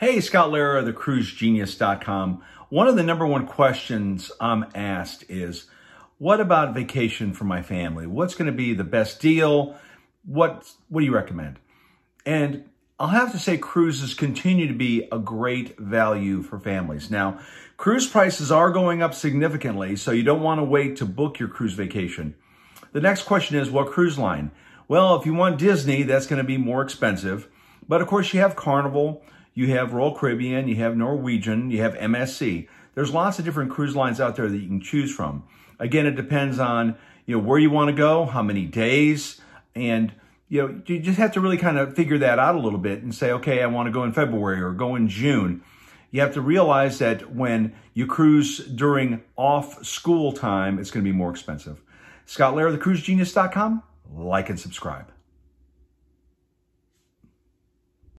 Hey, Scott Lara of thecruisegenius.com. One of the number one questions I'm asked is, what about vacation for my family? What's going to be the best deal? What, what do you recommend? And I'll have to say cruises continue to be a great value for families. Now, cruise prices are going up significantly, so you don't want to wait to book your cruise vacation. The next question is, what cruise line? Well, if you want Disney, that's going to be more expensive. But of course, you have Carnival, you have Royal Caribbean, you have Norwegian, you have MSC. There's lots of different cruise lines out there that you can choose from. Again, it depends on you know where you want to go, how many days, and you know you just have to really kind of figure that out a little bit and say, okay, I want to go in February or go in June. You have to realize that when you cruise during off school time, it's going to be more expensive. Scott Lara, of thecruisegenius.com. Like and subscribe.